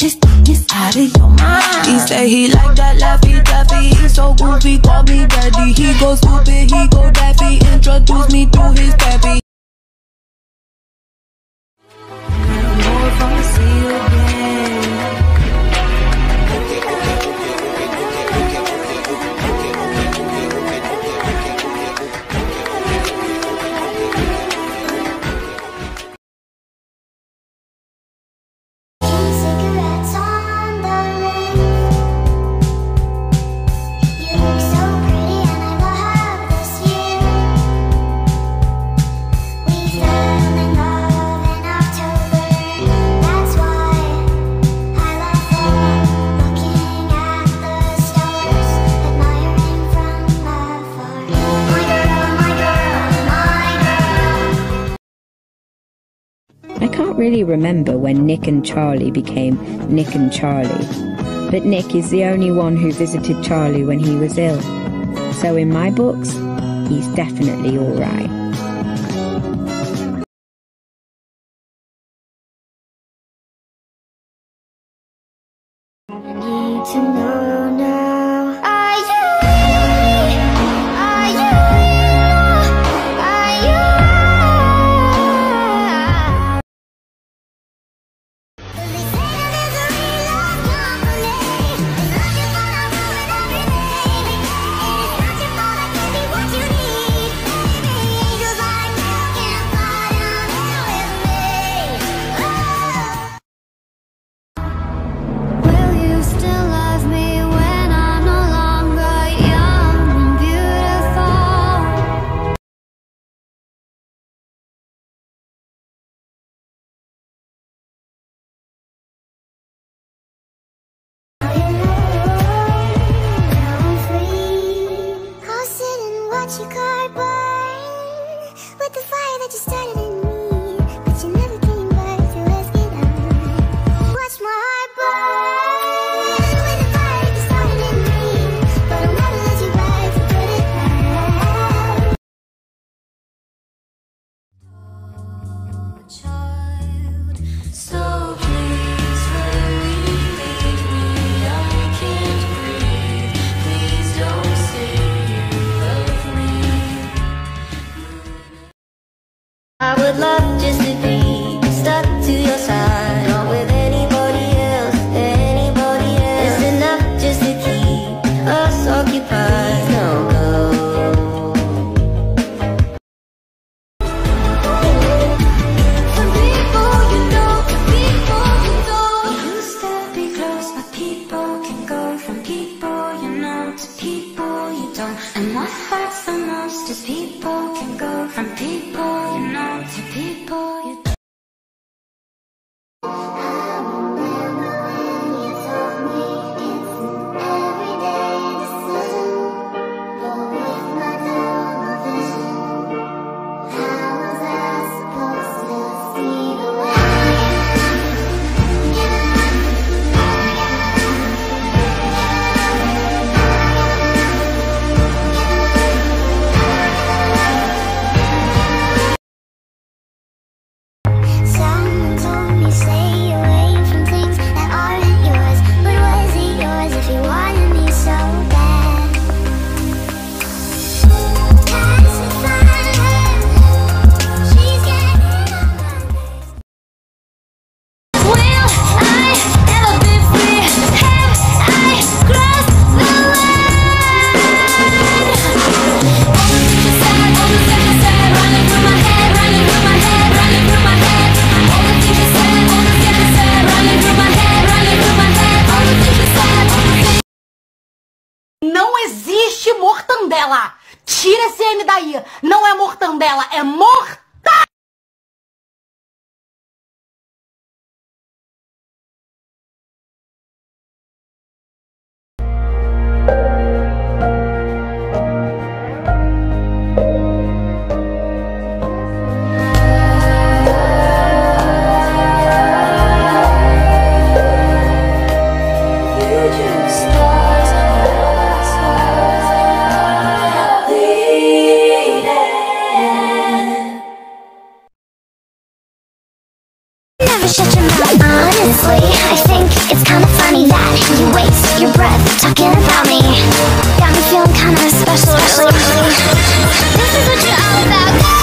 just, out of your mind. He say he like that laffy taffy. He so goofy, call me daddy. He go stupid, he go daffy. Introduce me to his daddy. really remember when Nick and Charlie became Nick and Charlie, but Nick is the only one who visited Charlie when he was ill. So in my books, he's definitely alright. People can go from people you know to people you don't. And what hurts the most is people mortandela! Tira esse N daí! Não é mortandela, é mortandela! never shut your mouth. Honestly, I think it's kinda funny that You waste your breath talking about me. Got me feeling kinda special. This is what you're all about.